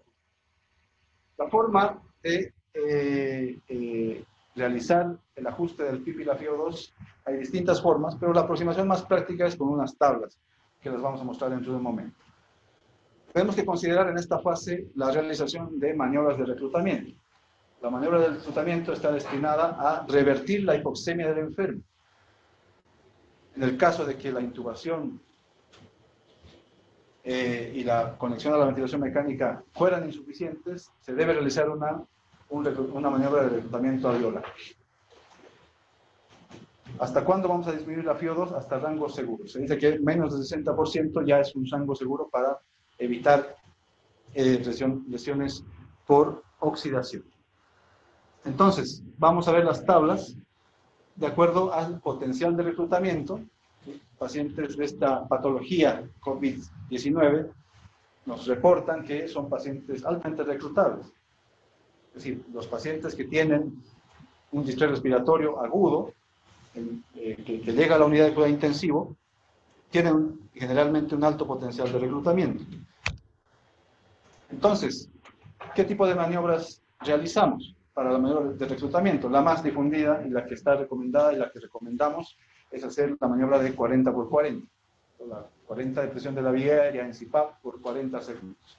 la forma de eh, eh, realizar el ajuste del PIB y la FIO2 hay distintas formas, pero la aproximación más práctica es con unas tablas que les vamos a mostrar dentro de un momento. Tenemos que considerar en esta fase la realización de maniobras de reclutamiento. La maniobra de reclutamiento está destinada a revertir la hipoxemia del enfermo. En el caso de que la intubación eh, y la conexión a la ventilación mecánica fueran insuficientes, se debe realizar una, una maniobra de reclutamiento alveolar. ¿Hasta cuándo vamos a disminuir la FIO2? Hasta rango seguro. Se dice que menos del 60% ya es un rango seguro para evitar eh, lesiones por oxidación. Entonces, vamos a ver las tablas de acuerdo al potencial de reclutamiento pacientes de esta patología COVID-19 nos reportan que son pacientes altamente reclutables. Es decir, los pacientes que tienen un distrés respiratorio agudo, eh, que, llega a la unidad de cuidado intensivo, tienen generalmente un alto potencial de reclutamiento. Entonces, ¿qué tipo de maniobras realizamos para la maniobra de reclutamiento? La más difundida y la que está recomendada y la que recomendamos es hacer la maniobra de 40 por 40. La 40 de presión de la vía aérea en CIPAP por 40 segundos.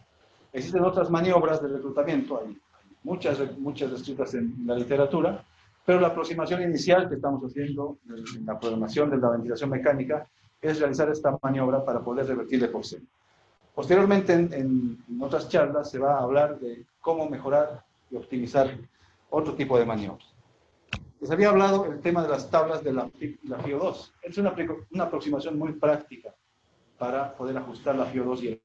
Existen otras maniobras de reclutamiento, hay muchas, muchas descritas en la literatura, pero la aproximación inicial que estamos haciendo en la programación de la ventilación mecánica es realizar esta maniobra para poder revertir la hipoxemia. Posteriormente, en, otras charlas, se va a hablar de cómo mejorar y optimizar otro tipo de maniobras. Les había hablado el tema de las tablas de la, la FIO2. Es una, una aproximación muy práctica para poder ajustar la FIO2 y el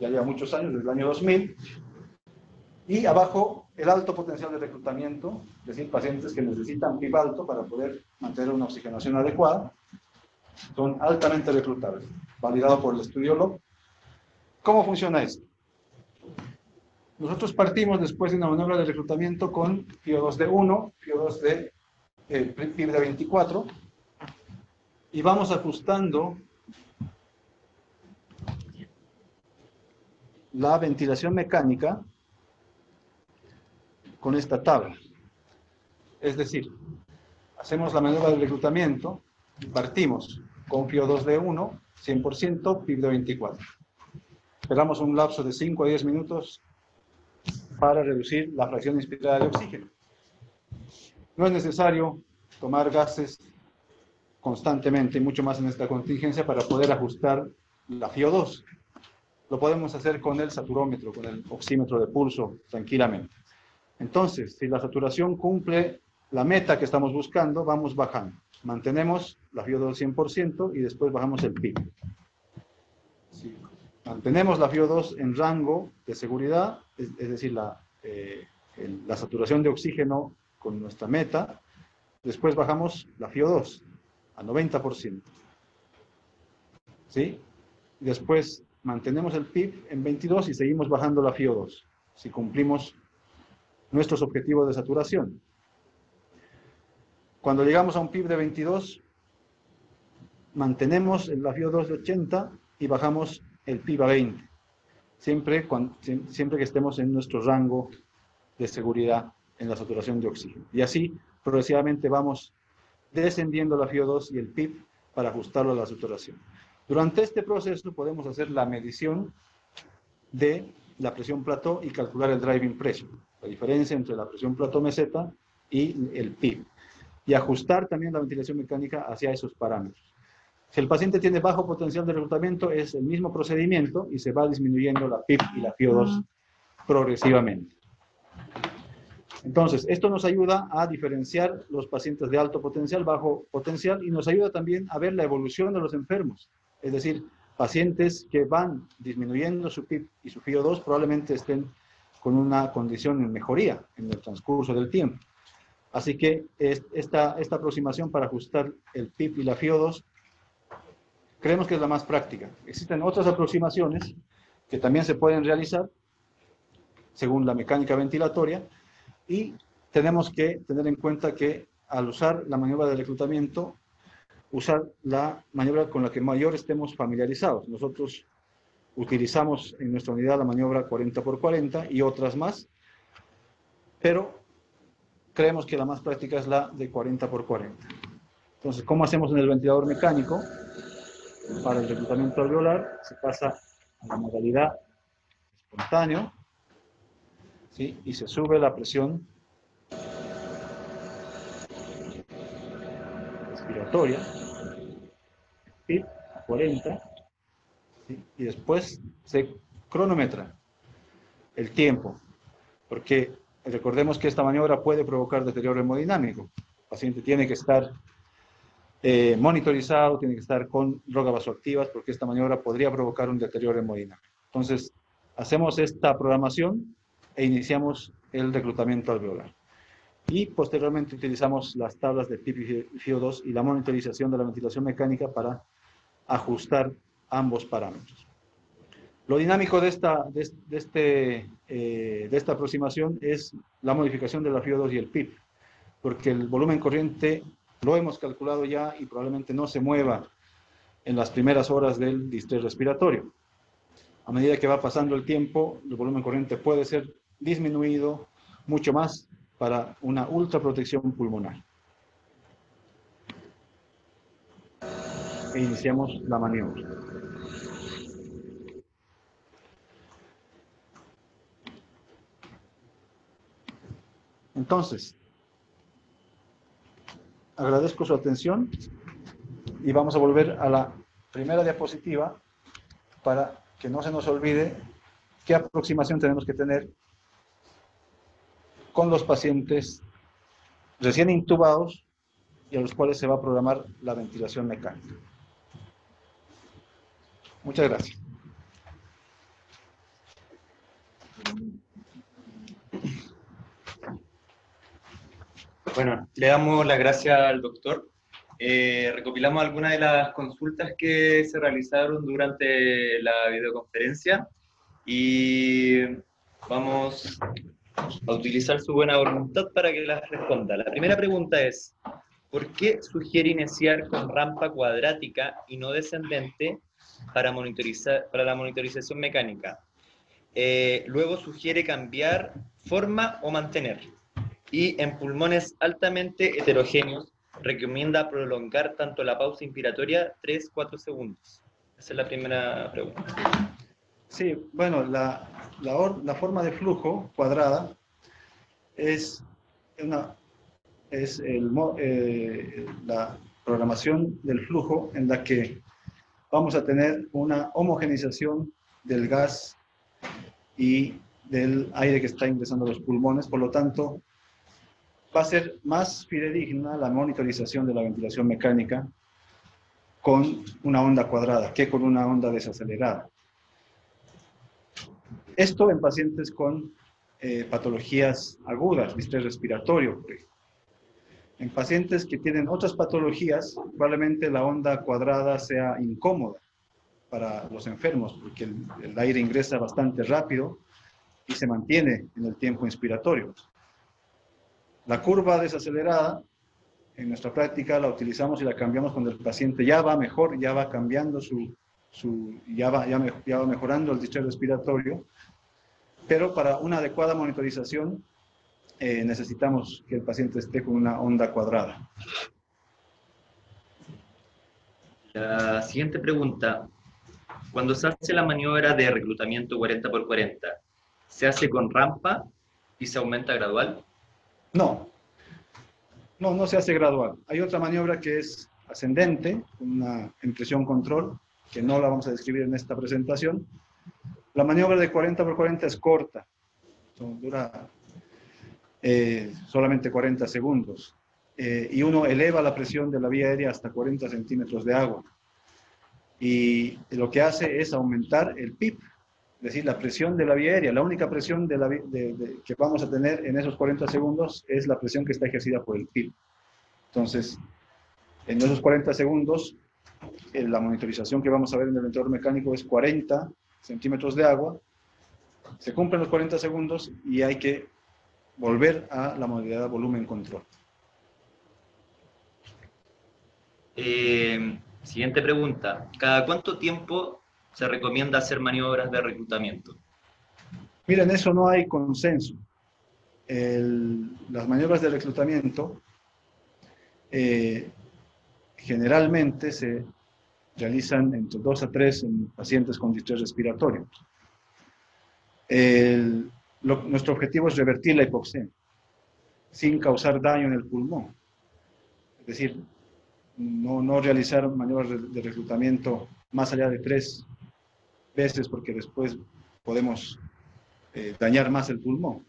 ya lleva muchos años, desde el año 2000, y abajo el alto potencial de reclutamiento, es decir, pacientes que necesitan PIB alto para poder mantener una oxigenación adecuada, son altamente reclutables, validado por el estudio LOB. ¿Cómo funciona esto? Nosotros partimos después de una maniobra de reclutamiento con PIO2 de 1, PIO2 de eh, PIB de 24, y vamos ajustando la ventilación mecánica con esta tabla. Es decir, hacemos la maniobra de reclutamiento y partimos con FIO2 de 1, 100%, PIB de 24. Esperamos un lapso de 5 a 10 minutos para reducir la fracción inspirada de oxígeno. No es necesario tomar gases constantemente, mucho más en esta contingencia, para poder ajustar la FIO2. Lo podemos hacer con el saturómetro, con el oxímetro de pulso, tranquilamente. Entonces, si la saturación cumple la meta que estamos buscando, vamos bajando. Mantenemos la FIO2 100% y después bajamos el PIB. Si mantenemos la FIO2 en rango de seguridad, es, decir, la, eh, la saturación de oxígeno con nuestra meta, después bajamos la FIO2 a 90%. ¿Sí? Después mantenemos el PIB en 22 y seguimos bajando la FIO2, si cumplimos nuestros objetivos de saturación. Cuando llegamos a un PIB de 22, mantenemos el FIO2 de 80 y bajamos el PIB a 20, siempre, siempre que estemos en nuestro rango de seguridad en la saturación de oxígeno. Y así, progresivamente vamos descendiendo la FIO2 y el PIB para ajustarlo a la saturación. Durante este proceso podemos hacer la medición de la presión plató y calcular el driving pressure, la diferencia entre la presión plató meseta y el PIB, y ajustar también la ventilación mecánica hacia esos parámetros. Si el paciente tiene bajo potencial de reclutamiento, es el mismo procedimiento y se va disminuyendo la PIB y la FIO2 progresivamente. Entonces, esto nos ayuda a diferenciar los pacientes de alto potencial, bajo potencial, y nos ayuda también a ver la evolución de los enfermos. Es decir, pacientes que van disminuyendo su PIB y su FIO2 probablemente estén con una condición en mejoría en el transcurso del tiempo. Así que esta, esta aproximación para ajustar el PIB y la FIO2 creemos que es la más práctica. Existen otras aproximaciones que también se pueden realizar según la mecánica ventilatoria y tenemos que tener en cuenta que al usar la maniobra de reclutamiento usar la maniobra con la que mayor estemos familiarizados. Nosotros utilizamos en nuestra unidad la maniobra 40 por 40 y otras más, pero creemos que la más práctica es la de 40 por 40. Entonces, ¿cómo hacemos en el ventilador mecánico? Para el reclutamiento alveolar se pasa a la modalidad espontáneo ¿sí? y se sube la presión respiratoria PIB a 40, y después se cronometra el tiempo, porque recordemos que esta maniobra puede provocar deterioro hemodinámico. El paciente tiene que estar eh, monitorizado, tiene que estar con drogas vasoactivas, porque esta maniobra podría provocar un deterioro hemodinámico. Entonces, hacemos esta programación e iniciamos el reclutamiento alveolar. Y posteriormente utilizamos las tablas de PIB y FIO2 y la monitorización de la ventilación mecánica para ajustar ambos parámetros. Lo dinámico de esta, de, este, eh, de esta aproximación es la modificación de la FIO2 y el PIB, porque el volumen corriente lo hemos calculado ya y probablemente no se mueva en las primeras horas del distrés respiratorio. A medida que va pasando el tiempo, el volumen corriente puede ser disminuido mucho más para una ultraprotección pulmonar. e iniciamos la maniobra. Entonces, agradezco su atención y vamos a volver a la primera diapositiva para que no se nos olvide qué aproximación tenemos que tener con los pacientes recién intubados y a los cuales se va a programar la ventilación mecánica. Muchas gracias. Bueno, le damos las gracias al doctor. Eh, recopilamos algunas de las consultas que se realizaron durante la videoconferencia y vamos a utilizar su buena voluntad para que las responda. La primera pregunta es, ¿por qué sugiere iniciar con rampa cuadrática y no descendente para, monitorizar, para la monitorización mecánica? Eh, luego sugiere cambiar forma o mantener y en pulmones altamente heterogéneos recomienda prolongar tanto la pausa inspiratoria 3-4 segundos. Esa es la primera pregunta. Sí, bueno, la, la, forma de flujo cuadrada es, una, es el, eh, la programación del flujo en la que vamos a tener una homogenización del gas y del aire que está ingresando a los pulmones, por lo tanto, va a ser más fidedigna la monitorización de la ventilación mecánica con una onda cuadrada que con una onda desacelerada. Esto en pacientes con eh, patologías agudas, distrés respiratorio. En pacientes que tienen otras patologías, probablemente la onda cuadrada sea incómoda para los enfermos, porque el, el aire ingresa bastante rápido y se mantiene en el tiempo inspiratorio. La curva desacelerada, en nuestra práctica la utilizamos y la cambiamos cuando el paciente ya va mejor, ya va cambiando su, su ya, va, ya, va mejorando el distrés respiratorio, pero para una adecuada monitorización eh, necesitamos que el paciente esté con una onda cuadrada. La siguiente pregunta. Cuando se hace la maniobra de reclutamiento 40 por 40, ¿se hace con rampa y se aumenta gradual? No, no, no se hace gradual. Hay otra maniobra que es ascendente, una impresión control, que no la vamos a describir en esta presentación. La maniobra de 40 por 40 es corta, dura eh, solamente 40 segundos. Eh, y uno eleva la presión de la vía aérea hasta 40 centímetros de agua. Y lo que hace es aumentar el PIB, es decir, la presión de la vía aérea, la única presión que vamos a tener en esos 40 segundos es la presión que está ejercida por el PIB. Entonces, en esos 40 segundos, eh, la monitorización que vamos a ver en el ventilador mecánico es 40 centímetros de agua. Se cumplen los 40 segundos y hay que volver a la modalidad volumen control. Eh, siguiente pregunta. ¿Cada cuánto tiempo se recomienda hacer maniobras de reclutamiento? Miren, eso no hay consenso. las maniobras de reclutamiento eh, generalmente se realizan entre dos a tres en pacientes con distrés respiratorio. nuestro objetivo es revertir la hipoxemia sin causar daño en el pulmón. Es decir, no, no realizar maniobras de reclutamiento más allá de tres veces porque después podemos eh, dañar más el pulmón.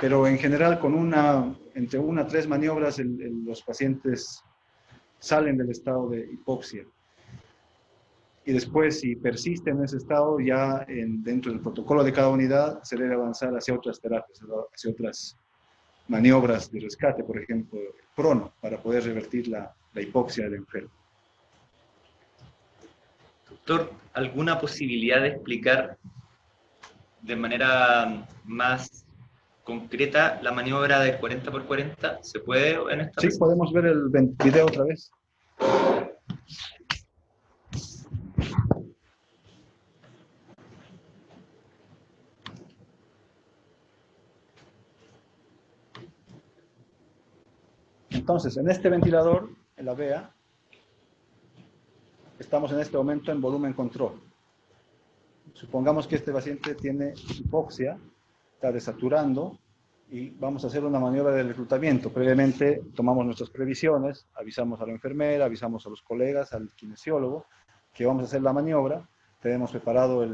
Pero en general, con una, entre una a tres maniobras, los pacientes salen del estado de hipoxia. Y después, si persiste en ese estado, ya en, dentro del protocolo de cada unidad se debe avanzar hacia otras terapias, hacia otras maniobras de rescate, por ejemplo, el prono, para poder revertir la, la hipoxia del enfermo. Doctor, ¿alguna posibilidad de explicar de manera más concreta la maniobra del 40 por 40? ¿Se puede en esta Sí, podemos ver el video otra vez. Entonces, en este ventilador, en la VEA, estamos en este momento en volumen control. Supongamos que este paciente tiene hipoxia, está desaturando y vamos a hacer una maniobra de reclutamiento. Previamente tomamos nuestras previsiones, avisamos a la enfermera, avisamos a los colegas, al kinesiólogo, que vamos a hacer la maniobra. Tenemos preparado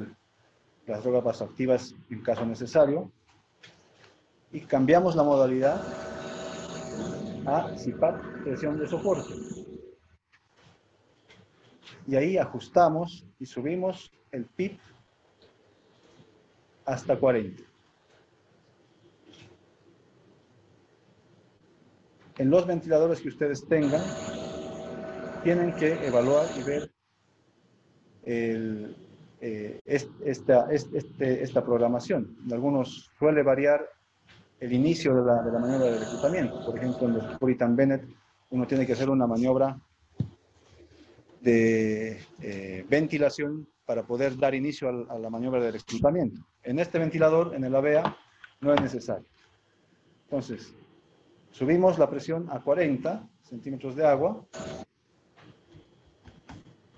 las drogas activas en caso necesario. Y cambiamos la modalidad a CIPAP, presión de soporte. Y ahí ajustamos y subimos el PIP hasta 40. En los ventiladores que ustedes tengan, tienen que evaluar y ver eh, esta, este, esta programación. En algunos suele variar el inicio de la, de la maniobra de reclutamiento. Por ejemplo, en los Puritan Bennett, uno tiene que hacer una maniobra de eh, ventilación para poder dar inicio a, la maniobra de reclutamiento. En este ventilador, en el AVEA, no es necesario. Entonces, subimos la presión a 40 centímetros de agua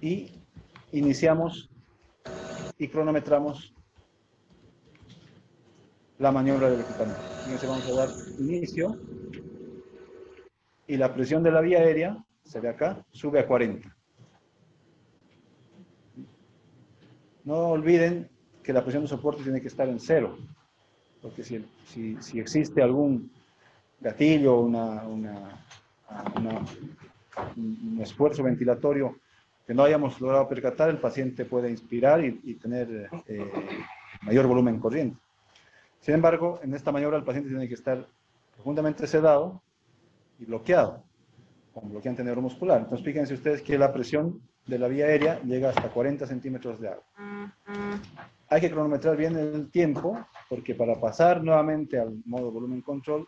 y iniciamos y cronometramos la maniobra de reclutamiento. Entonces vamos a dar inicio y la presión de la vía aérea, se ve acá, sube a 40. No olviden que la presión de soporte tiene que estar en cero, porque si, si, si existe algún gatillo, una, una, una, un esfuerzo ventilatorio que no hayamos logrado percatar, el paciente puede inspirar y, y tener eh, mayor volumen corriente. Sin embargo, en esta maniobra el paciente tiene que estar profundamente sedado y bloqueado, con bloqueante neuromuscular. Entonces, fíjense ustedes que la presión de la vía aérea llega hasta 40 centímetros de agua. Hay que cronometrar bien el tiempo, porque para pasar nuevamente al modo volumen control,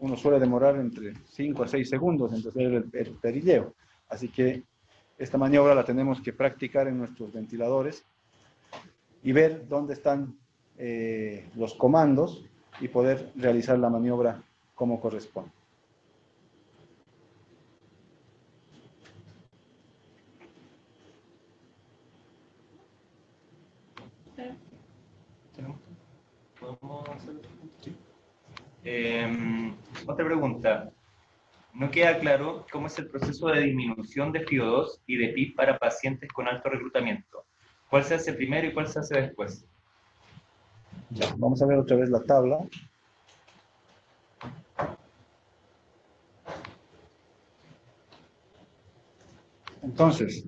uno suele demorar entre 5 a 6 segundos en hacer el, el perilleo. Así que esta maniobra la tenemos que practicar en nuestros ventiladores y ver dónde están eh, los comandos y poder realizar la maniobra como corresponde. Eh, otra pregunta. No queda claro cómo es el proceso de disminución de FIO2 y de PIB para pacientes con alto reclutamiento. ¿Cuál se hace primero y cuál se hace después? Ya, vamos a ver otra vez la tabla. Entonces,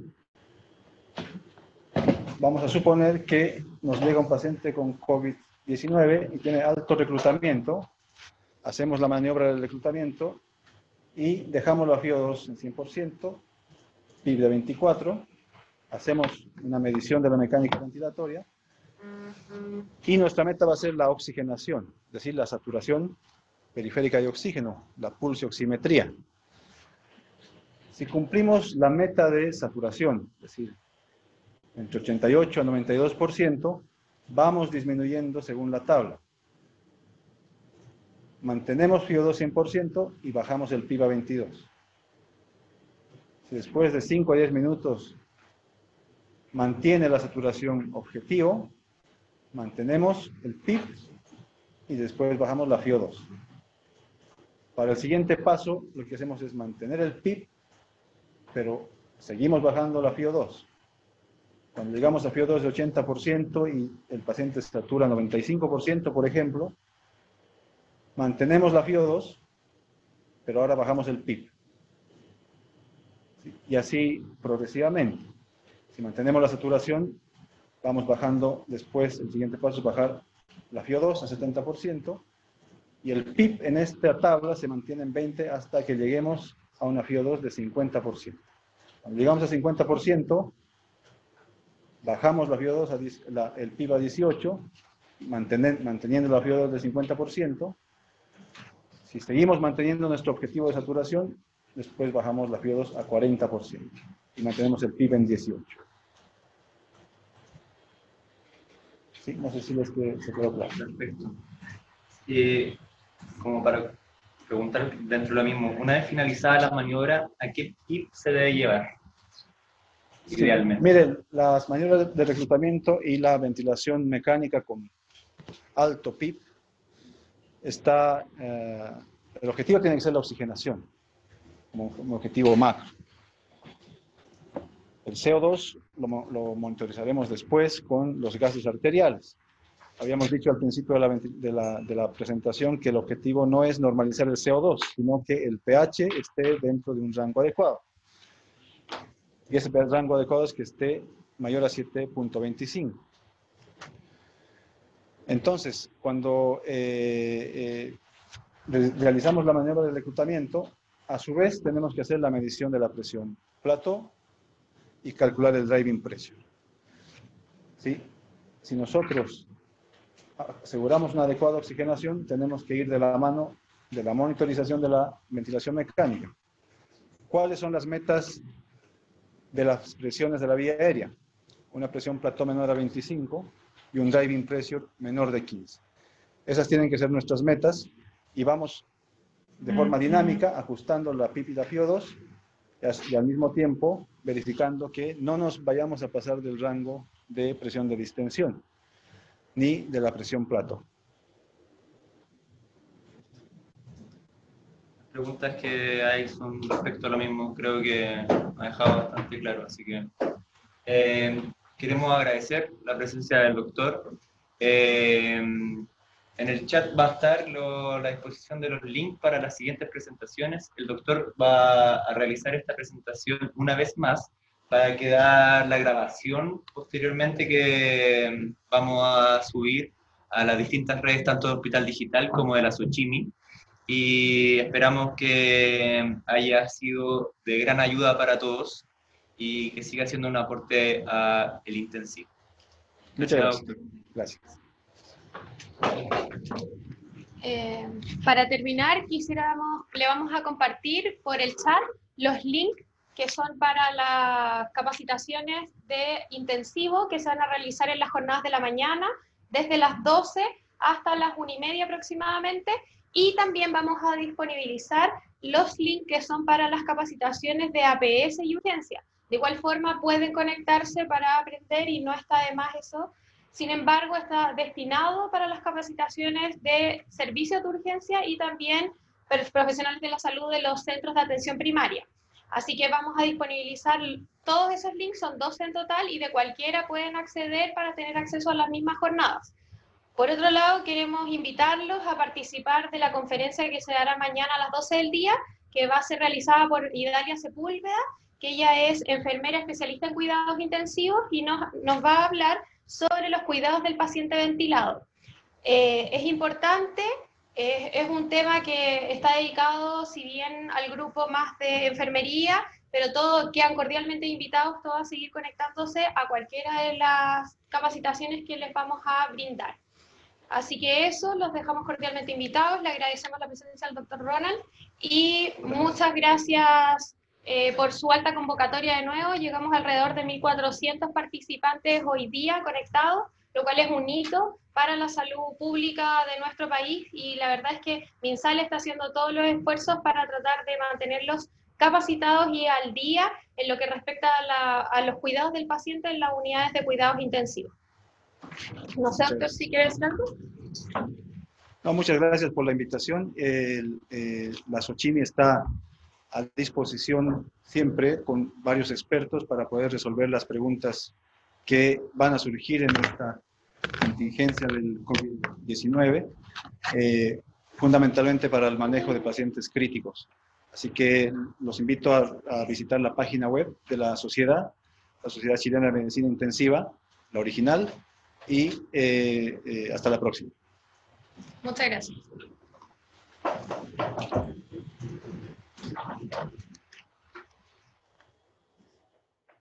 vamos a suponer que nos llega un paciente con COVID-19 y tiene alto reclutamiento. Hacemos la maniobra del reclutamiento y dejamos la FIO2 en 100%, PIB de 24, hacemos una medición de la mecánica ventilatoria y nuestra meta va a ser la oxigenación, es decir, la saturación periférica de oxígeno, la pulsioximetría. Si cumplimos la meta de saturación, es decir, entre 88 a 92%, vamos disminuyendo según la tabla mantenemos FIO2 100% y bajamos el PIB a 22. Si después de 5 a 10 minutos mantiene la saturación objetivo, mantenemos el PIB y después bajamos la FIO2. Para el siguiente paso, lo que hacemos es mantener el PIB, pero seguimos bajando la FIO2. Cuando llegamos a FIO2 de 80% y el paciente satura 95%, por ejemplo, mantenemos la FIO2, pero ahora bajamos el PIB. Y así progresivamente. Si mantenemos la saturación, vamos bajando después, el siguiente paso es bajar la FIO2 a 70%, y el PIB en esta tabla se mantiene en 20 hasta que lleguemos a una FIO2 de 50%. Cuando llegamos a 50%, bajamos la FIO2, a, la, el PIB a 18, manteniendo la FIO2 de 50%, si seguimos manteniendo nuestro objetivo de saturación, después bajamos la FIO2 a 40% y mantenemos el PIB en 18. ¿Sí? No sé si les que, se quedó claro. Perfecto. Eh, como para preguntar dentro de lo mismo, una vez finalizada la maniobra, ¿a qué PIB se debe llevar? Idealmente. miren, las maniobras de reclutamiento y la ventilación mecánica con alto PIB está, eh, el objetivo tiene que ser la oxigenación, como un objetivo macro. El CO2 lo, lo, monitorizaremos después con los gases arteriales. Habíamos dicho al principio de la, de, la, de la, presentación que el objetivo no es normalizar el CO2, sino que el pH esté dentro de un rango adecuado. Y ese rango adecuado es que esté mayor a 7.25. Entonces, cuando eh, eh, realizamos la maniobra de reclutamiento, a su vez tenemos que hacer la medición de la presión plato y calcular el driving pressure. Si nosotros aseguramos una adecuada oxigenación, tenemos que ir de la mano de la monitorización de la ventilación mecánica. ¿Cuáles son las metas de las presiones de la vía aérea? Una presión plató menor a 25 y un driving pressure menor de 15. Esas tienen que ser nuestras metas y vamos de forma dinámica ajustando la PIP y la PO2 y al mismo tiempo verificando que no nos vayamos a pasar del rango de presión de distensión ni de la presión plato. Preguntas que hay son respecto a lo mismo, creo que ha dejado bastante claro, así que eh, queremos agradecer la presencia del doctor. Eh, en el chat va a estar la disposición de los links para las siguientes presentaciones. El doctor va a realizar esta presentación una vez más para quedar la grabación posteriormente que vamos a subir a las distintas redes, tanto de Hospital Digital como de la Sochimi. Y esperamos que haya sido de gran ayuda para todos y que siga siendo un aporte al intensivo. Muchas gracias. Gracias. Eh, para terminar, quisiéramos, le vamos a compartir por el chat los links que son para las capacitaciones de intensivo que se van a realizar en las jornadas de la mañana, desde las 12 hasta las 1 y media aproximadamente, y también vamos a disponibilizar los links que son para las capacitaciones de APS y urgencia. De igual forma pueden conectarse para aprender y no está de más eso. Sin embargo, está destinado para las capacitaciones de servicio de urgencia y también profesionales de la salud de los centros de atención primaria. Así que vamos a disponibilizar todos esos links, son 12 en total, y de cualquiera pueden acceder para tener acceso a las mismas jornadas. Por otro lado, queremos invitarlos a participar de la conferencia que se dará mañana a las 12 del día, que va a ser realizada por Idalia Sepúlveda, que ella es enfermera especialista en cuidados intensivos y nos, nos va a hablar sobre los cuidados del paciente ventilado. Eh, es importante es, un tema que está dedicado, si bien al grupo más de enfermería, pero todos quedan cordialmente invitados todos a seguir conectándose a cualquiera de las capacitaciones que les vamos a brindar. Así que eso, los dejamos cordialmente invitados, le agradecemos la presencia del doctor Ronald y muchas gracias eh, por su alta convocatoria de nuevo. Llegamos alrededor de 1.400 participantes hoy día conectados lo cual es un hito para la salud pública de nuestro país y la verdad es que MinSal está haciendo todos los esfuerzos para tratar de mantenerlos capacitados y al día en lo que respecta a, los cuidados del paciente en las unidades de cuidados intensivos. No sé, doctor, si quieres algo. No, muchas gracias por la invitación. la Sochimi está a disposición siempre con varios expertos para poder resolver las preguntas que van a surgir en esta contingencia del COVID-19, eh, fundamentalmente para el manejo de pacientes críticos. Así que los invito a, visitar la página web de la sociedad, la Sociedad Chilena de Medicina Intensiva, la original, y eh, eh, hasta la próxima. Muchas gracias. Thank you.